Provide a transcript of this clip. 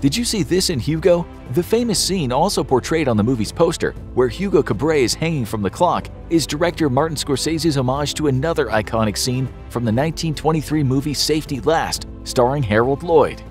Did you see this in Hugo? The famous scene also portrayed on the movie's poster, where Hugo Cabret is hanging from the clock, is director Martin Scorsese's homage to another iconic scene from the 1923 movie Safety Last, starring Harold Lloyd.